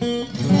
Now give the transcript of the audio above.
Música